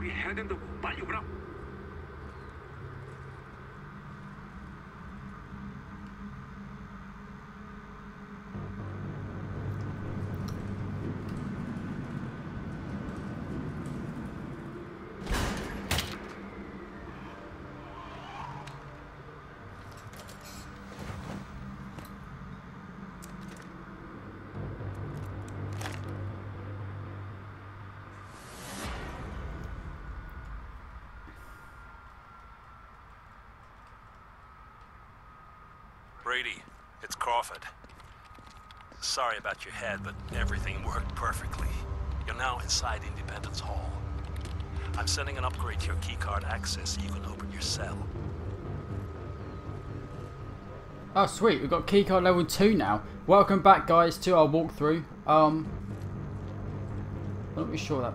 우리 해야 된다고. 빨리 오라. Brady, it's Crawford. Sorry about your head, but everything worked perfectly. You're now inside Independence Hall. I'm sending an upgrade to your keycard access so you can open your cell. Oh sweet, we've got keycard level 2 now. Welcome back guys to our walkthrough. Um, I'm not really sure that...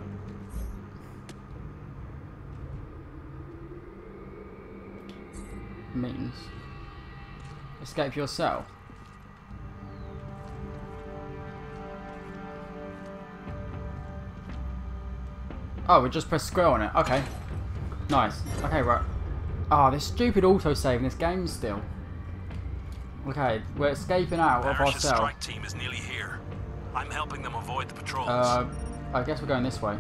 means. Escape your cell. Oh, we just press square on it. Okay. Nice. Okay, right. Ah, this stupid autosave in this game still. Okay, we're escaping out of our cell. strike team is nearly here. I'm helping them avoid the patrols. Uh, I guess we're going this way.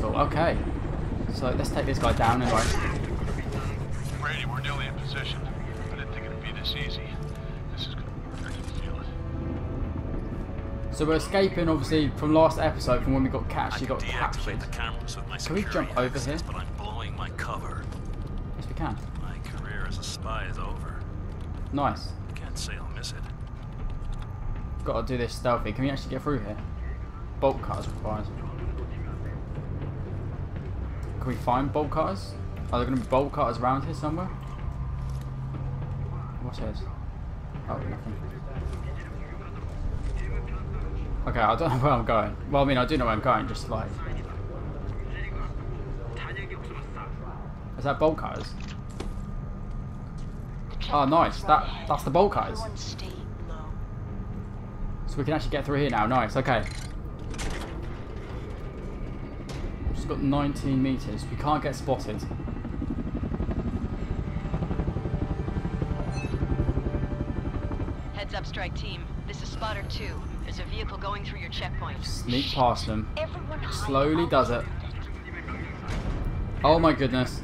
Hall, okay. So let's take this guy down anyway. Brady, we're nearly in position. I didn't think it'd be this easy. This is gonna. I can feel it. So we're escaping obviously from last episode from when we got I catched, you got captured. the cameras with my Can we jump over here? But I'm blowing my cover. Yes we can. My career as a spy is over. Nice. Can't say I'll miss it. Gotta do this stealthy. Can we actually get through here? Bolt cutters required. Can we find bolt cutters? Are there going to be bolt cutters around here somewhere? What's this? Oh, nothing. Okay, I don't know where I'm going. Well, I mean, I do know where I'm going, just like... Is that bolt cutters? Oh, nice. That That's the bolt cutters. So we can actually get through here now. Nice, okay. Just got 19 meters. We can't get spotted. Heads up, strike team. This is spotter two. There's a vehicle going through your checkpoint. Sneak past them. Everyone Slowly does it. Oh my goodness.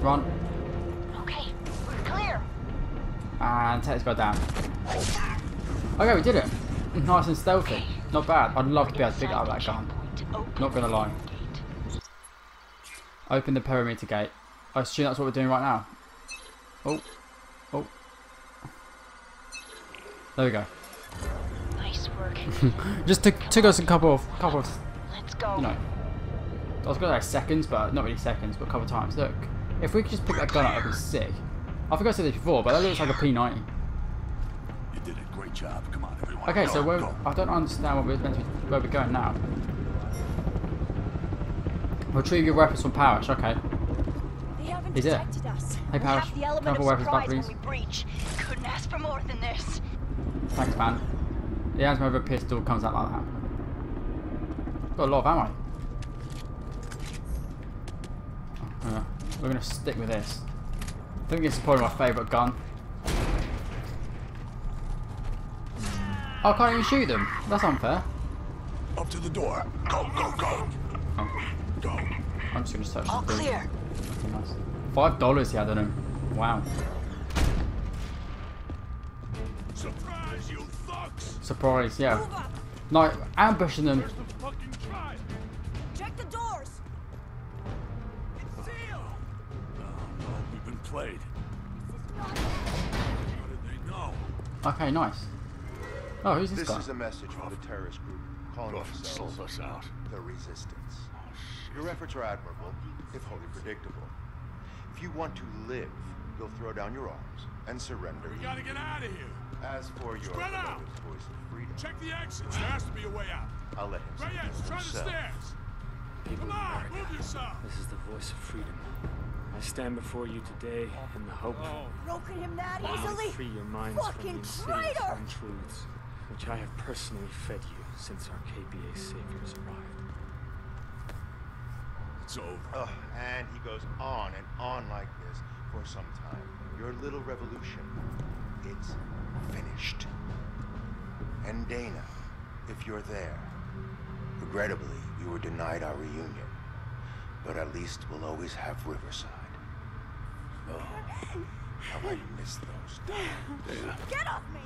Run. Okay, we're clear. And take this guy down. Okay, we did it. Nice and stealthy. Not bad. I'd love to be able to pick up that gun. Not gonna lie. Open the perimeter gate. I assume that's what we're doing right now. Oh. Oh. There we go. Nice work. Just took, took us a couple of, couple of, Let's go. you know, I was gonna say seconds, but not really seconds, but a couple of times. Look, if we could just pick that gun up, that'd be sick. I think I said this before, but that looks like a P90. You did a great job. Come on, everyone. Okay, so. I don't understand what we're meant to be, where we're going now. Retrieve your weapons from Parrish, okay. Is it? Hey We Parrish, have the element couple of weapons back surprise please. when we breach. Couldn't ask for more than this. Thanks man. The asthma of a pistol comes out like that. Got a lot of ammo. Oh, yeah, we're gonna stick with this. I think this is probably my favourite gun. Oh, I can't even shoot them. That's unfair. Up to the door. Go, go, go. Oh, Go. I'm just gonna search All the thing. clear. Nice. Five dollars he had on him. Wow. Surprise, you thugs. Surprise, yeah. Move. No, ambushing them. the? Check the doors. It's sealed. Oh, no, we've been played. How did they know? Okay, nice. Oh, who's this, This guy? is a message from the terrorist group calling Crawford themselves sold us out. the Resistance. Oh, your efforts are admirable, if wholly predictable. If you want to live, you'll throw down your arms and surrender. We gotta get out of here. As for your Spread out. voice of freedom, Check the exits. There has to be a way out. I'll let him Right, yes, for try the stairs. People Come on, America, move yourself. this is the voice of freedom. I stand before you today in the hope oh. Broken him that that easily? free your minds from the Fucking insidious traitor! untruths which I have personally fed you since our KPA saviors arrived. It's over. Ugh, and he goes on and on like this for some time. Your little revolution, it's finished. And Dana, if you're there, regrettably, you were denied our reunion. But at least we'll always have Riverside. Oh, how I miss those days. Get off me!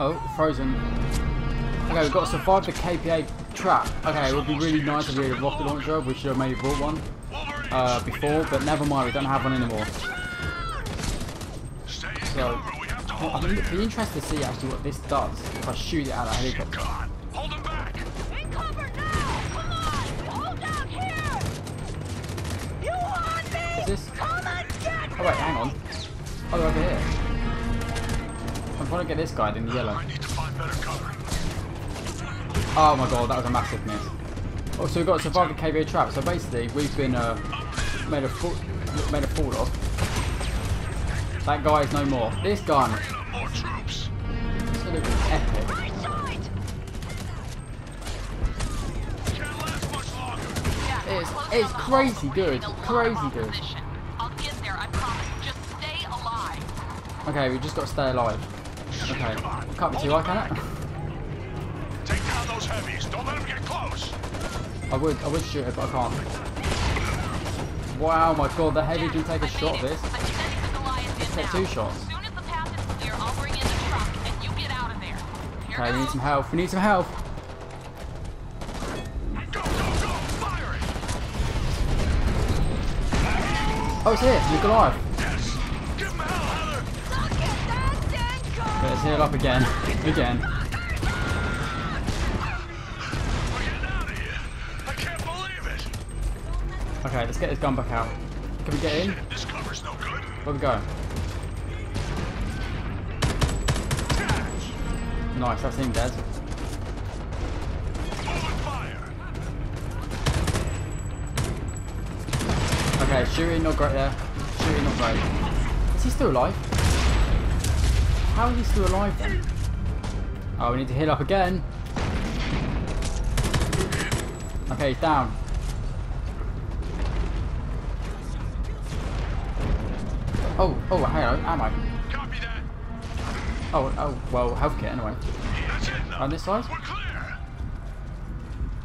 Oh, frozen. Okay, we've got to survive the KPA trap. Okay, it would be really nice if we had a rocket launcher. We should have maybe bought one uh, before, but never mind, we don't have one anymore. So, it. be interested to see actually what this does if I shoot it of a helicopter. To get this guy in the yellow. I need to find better cover. Oh my god, that was a massive miss. Oh, so we've got to survive the KPA trap. So basically, we've been uh, made a fool, made a fool of. That guy is no more. This gun, More troops. absolutely epic. Right side! Can't last much longer. Yeah, we're It's- it's on the hull, crazy good. getting a lot of Crazy good. opposition. I'll get there, I promise. Just stay alive. Okay, we just got to stay alive. Okay, can't be too high, can it? Take down those heavies. Don't let them get close. I would, I would shoot it, but I can't. Wow, my god, the heavy can take a I shot of this. I'm sending the Goliath in take two shots. As soon as the path is clear, I'll bring in the truck and you get out of there. Here Okay, we need some health. We need some health. Go, go, go. It. Oh, it's here. You're alive. Up again. Again. Okay, let's get this gun back out. Can we get in? This good. Where we go? Nice, that's him dead. Okay, shooting not great there. Shooting not great. Is he still alive? How is he still alive then? Oh, we need to heal up again. Okay, he's down. Oh, oh, hang on, ammo. Copy that. Oh, oh, well, health kit anyway. That's it. On this side? We're clear.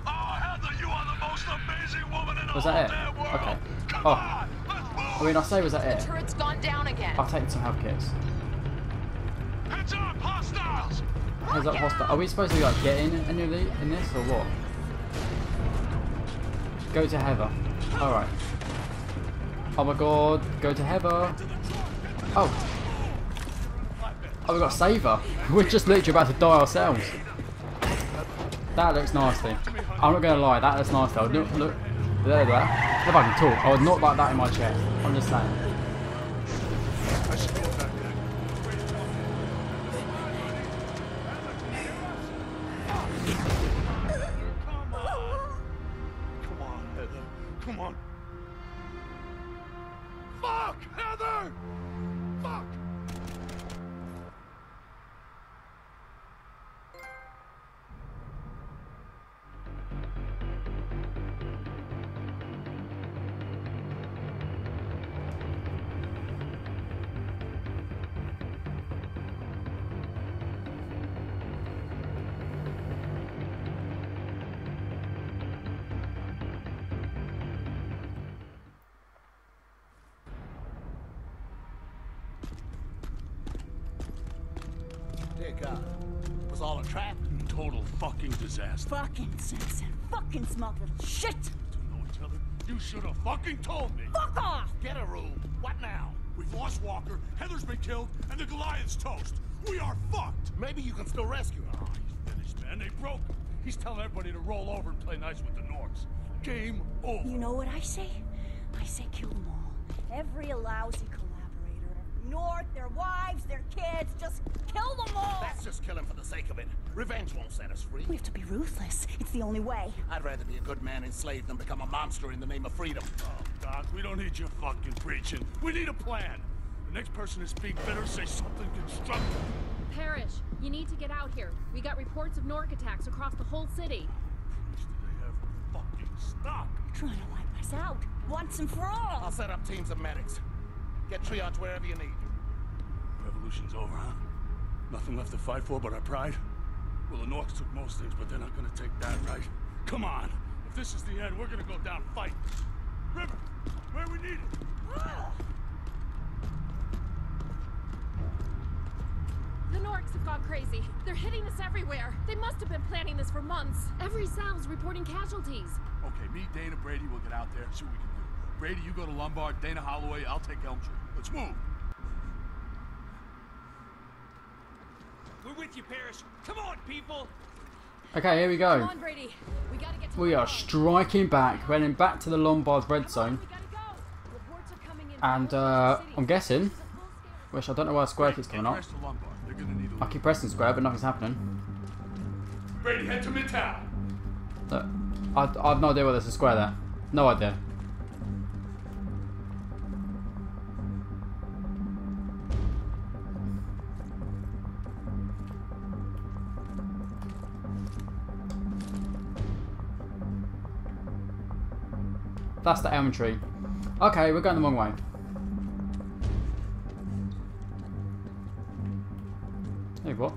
Oh, Heather, you are the most amazing woman in the Was that it? Okay. Oh. I mean, I say was that it? Turret's gone down again. I'll take some health kits. Heads up, hostile. Are we supposed to like get in any in this or what? Go to Heather. Alright. Oh my god, go to Heather. Oh. Oh, we got to save her. We're just literally about to die ourselves. That looks nasty. I'm not gonna lie, that looks nasty. Look, look. There, there. If I can talk, I would not like that in my chest. I'm just saying. Come on. Fuck, Heather! Fuck! Dear God. It was all a trap. Total fucking disaster. Fucking citizen. Fucking smug little shit. To know each other, you should have fucking told me. Fuck off! Get a room. What now? We've lost Walker, Heather's been killed, and the Goliath's toast. We are fucked. Maybe you can still rescue him. Oh, he's finished, man. They broke him. He's telling everybody to roll over and play nice with the Norks. Game over. You know what I say? I say kill them all. Every lousy collaborator. North, their wives, their kids. Just kill them all! Let's just kill him for the sake of it. Revenge won't set us free. We have to be ruthless. It's the only way. I'd rather be a good man enslaved than become a monster in the name of freedom. Oh, Doc, we don't need your fucking preaching. We need a plan. The next person to speak better say something constructive. Parrish, you need to get out here. We got reports of Nork attacks across the whole city. Christ, do they ever fucking stop? Trying to wipe us out. Once and for all. I'll set up teams of medics. Get triage wherever you need. Revolution's over, huh? Nothing left to fight for but our pride? Well, the Norks took most things, but they're not gonna take that, right? Come on! If this is the end, we're gonna go down fighting. River, where we need it. The Norks have gone crazy. They're hitting us everywhere. They must have been planning this for months. Every cell's reporting casualties. Okay, me, Dana, Brady, we'll get out there, see what we can do. Brady, you go to Lombard, Dana Holloway, I'll take Elm Tree. Let's move! We're with you, Parrish. Come on, people. Okay, here we Come go. on, Brady. We gotta get to We are striking back, heading back to the Lombard red zone. Go. Are coming in And, from all over uh. I'm guessing, It's which I don't know why square keeps coming up. the rest of Lombard. They're gonna need a I keep pressing square, but nothing's happening. Brady, head to Midtown! Look, I, I have no idea why there's a square there. No idea. That's the elm tree. Okay, we're going the wrong way. Hey, what?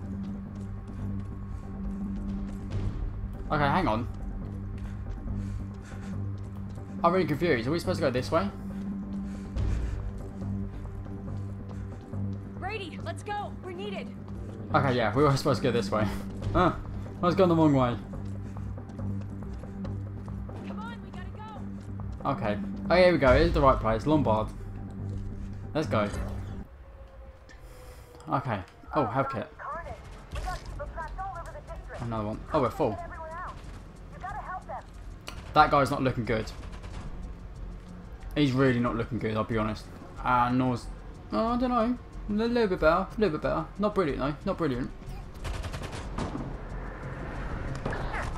Okay, hang on. I'm really confused. Are we supposed to go this way? Brady, let's go. We're needed. Okay, yeah, we were supposed to go this way. Huh. I was going the wrong way. Okay. Oh, here we go. It's the right place. Lombard. Let's go. Okay. Oh, health kit. Another one. Oh, we're full. That guy's not looking good. He's really not looking good, I'll be honest. And Nor's... Oh, I don't know. A little bit better. A little bit better. Not brilliant, though. Not brilliant.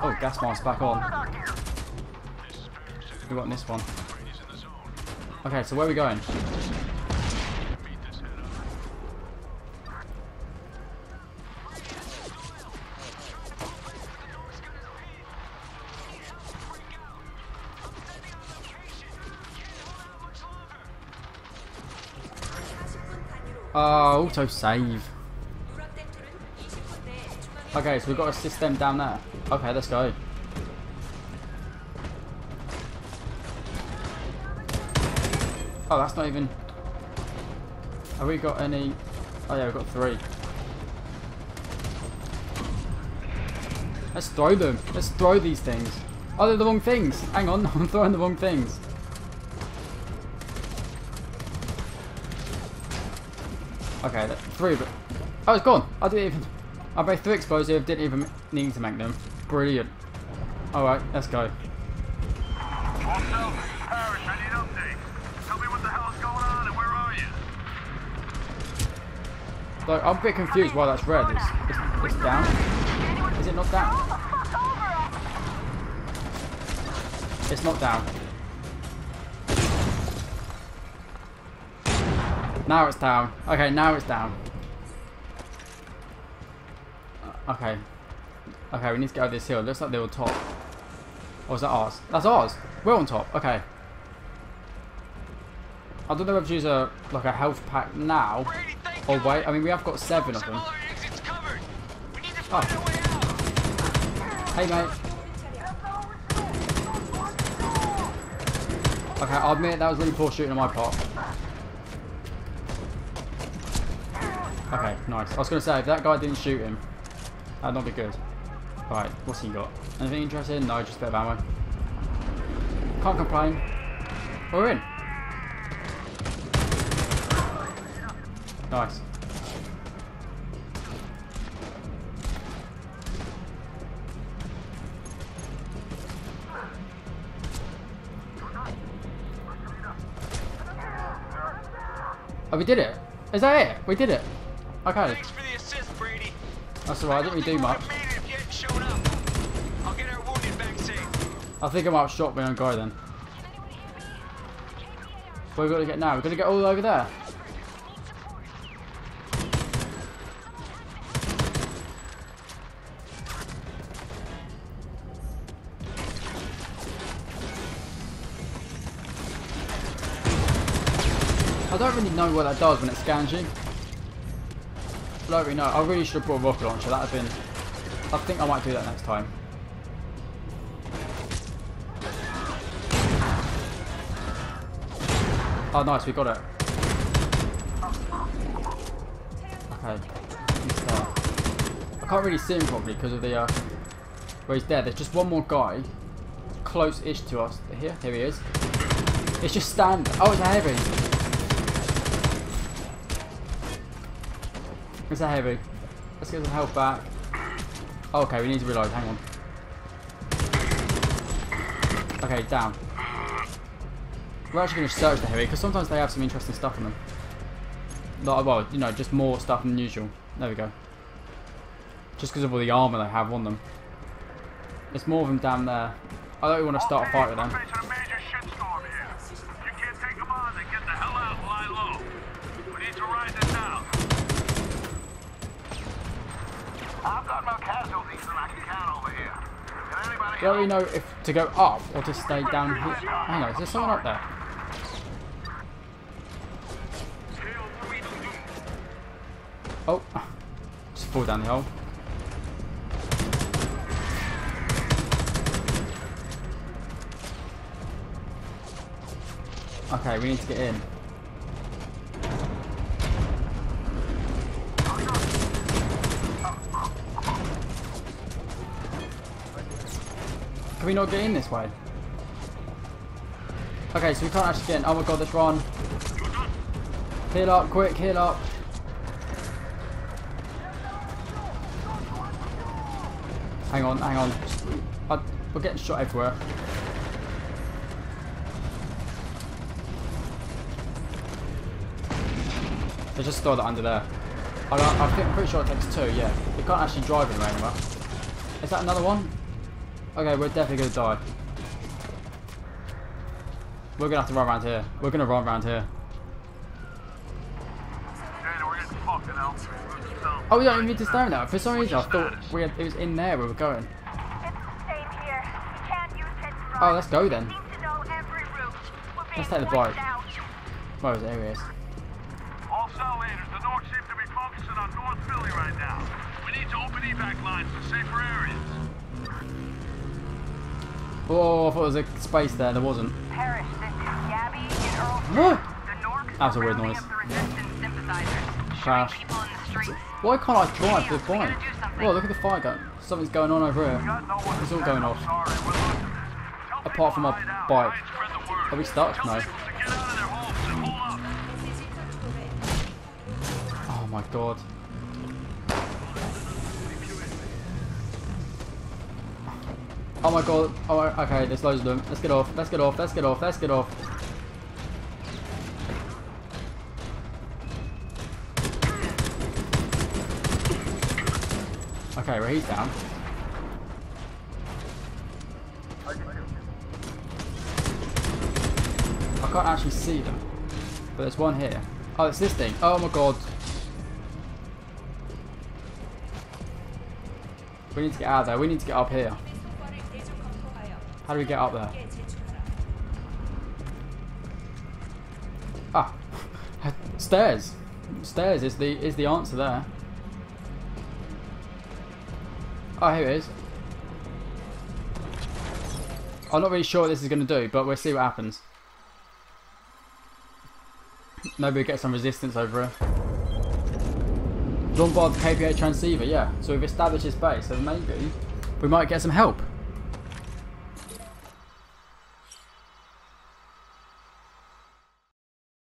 Oh, gas mask back on. We got this one. Okay, so where are we going? Oh, auto save. Okay, so we've got a system down there. Okay, let's go. Oh, that's not even... Have we got any... Oh yeah, we've got three. Let's throw them. Let's throw these things. Oh, they're the wrong things. Hang on, I'm throwing the wrong things. Okay, three of it. Oh, it's gone. I didn't even... I made three explosive, didn't even need to make them. Brilliant. Alright, let's go. Marcel, Parrish, I need updates. Tell me what the hell is going on and where are you? I'm a bit confused why that's red. It's, it's, it's down. Is it not down? It's not down. Now it's down. Okay, now it's down. Uh, Okay. Okay, we need to get over this hill. Looks like they're on top. Or is that ours? That's ours. We're on top. Okay. I don't know if use a like a health pack now. Or wait, I mean we have got seven of them. Oh. Hey mate. Okay, I'll admit that was really poor shooting on my part. Okay, nice. I was going to say, if that guy didn't shoot him, that'd not be good. Right, what's he got? Anything interesting? No, just a bit of ammo. Can't complain. We're in. Nice. Oh, we did it. Is that it? We did it. Okay. Thanks for the assist, Brady. That's alright, I didn't really do much. Made it if you hadn't shown up. I'll get our wounded back safe. I think I might have shot my own guy then. Where we got to get now? We're going to get all over there. Don't really know what that does when it scans you. I don't really know. I really should have brought a rocket launcher. That'd have been. I think I might do that next time. Oh, nice, we got it. Okay. I can't really see him properly because of the, uh, where he's there. There's just one more guy close-ish to us. Here, here he is. It's just stand. Oh, it's heavy. It's a heavy. Let's get some health back. Okay, we need to reload. Hang on. Okay, down. We're actually going to search the heavy because sometimes they have some interesting stuff on them. Like, well, you know, just more stuff than usual. There we go. Just because of all the armor they have on them. There's more of them down there. I don't really want to start a fight with them. Facing a major shitstorm here. If you can't take them on, then get the hell out and lie low. We need to ride this out. I've got more casualties than I can count over here. Can anybody I don't know if to go up or to stay down here. Hang on, is there someone up there? Oh, just fall down the hole. Okay, we need to get in. Can we not get in this way? Okay, so we can't actually get in. Oh my god, let's run. Heal up, quick, heal up. Hang on, hang on. I, we're getting shot everywhere. There's just throw that under there. I, I I'm pretty sure it takes two, yeah. We can't actually drive in anymore. Is that another one? Okay, we're definitely to die. We're to have to run around here. We're to run around here. Oh, we don't even need to stay now. For some reason, I thought we had, it was in there we were going. Oh, let's go then. Let's take the bike. Where is it? Here it is. All Salamanders, the North seem to be focusing on North Philly right now. We need to open evac lines to safer areas. Oh, I thought there was a space there. There wasn't. Parrish, this is Gabby and Earl. The Norks That was a weird noise. up the resistance sympathizers. Crash. People in the streets. Why can't I drive the Damn, we gotta bike? do something. Oh, look at the fire gun. Something's going on over here. It's all going off. Sorry, we're losing this. Tell Apart from my to bike. Try and spread the word. Are we stuck? No. people to get out of their homes and hold up. Oh my god. Oh my god. Oh, okay, there's loads of them. Let's get off. Let's get off. Let's get off. Let's get off. Okay, well he's down. I can't actually see them. But there's one here. Oh, it's this thing. Oh my god. We need to get out of there. We need to get up here. How do we get up there? Ah. Stairs. Stairs is the is the answer there. Oh, here it is. I'm not really sure what this is going to do, but we'll see what happens. Maybe we get some resistance over. Bombard the KPA transceiver, yeah. So we've established his base, so maybe we might get some help.